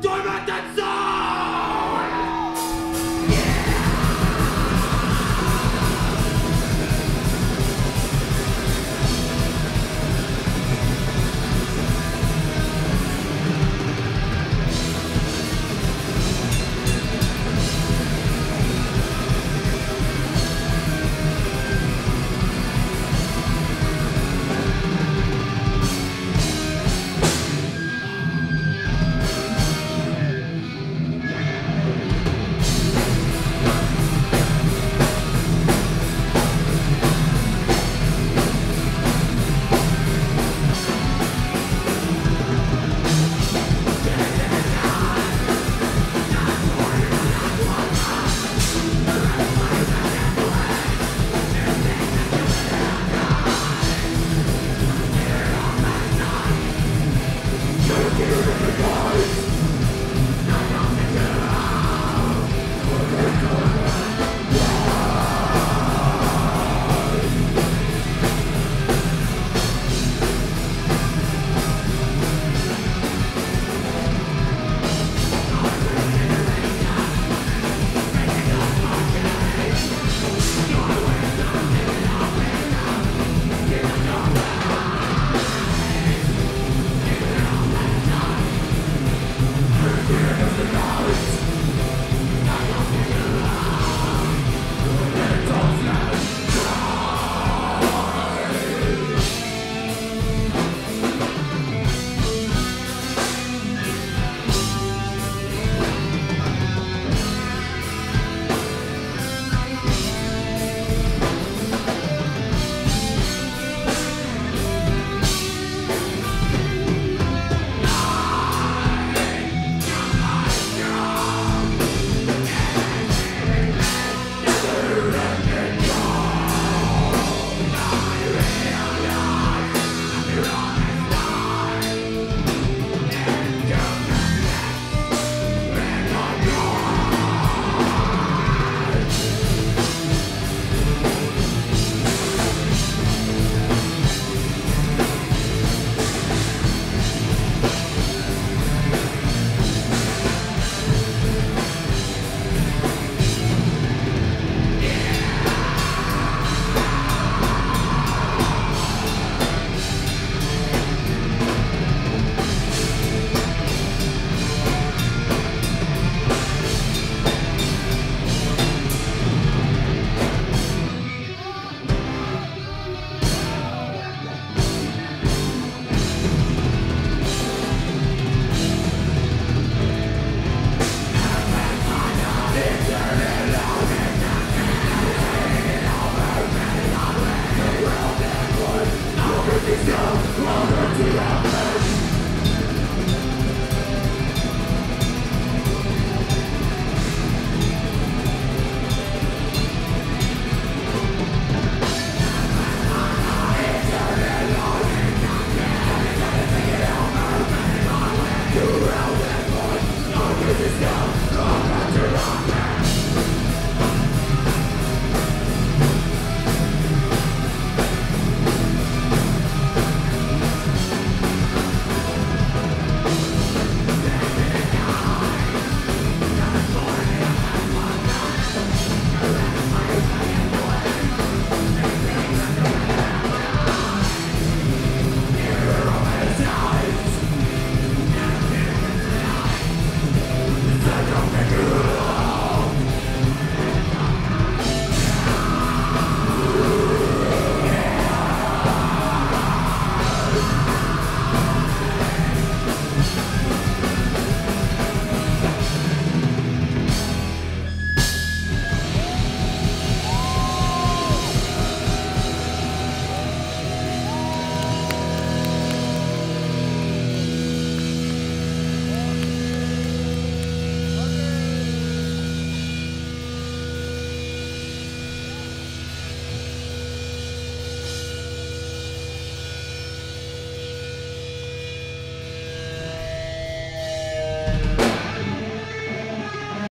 Dortmund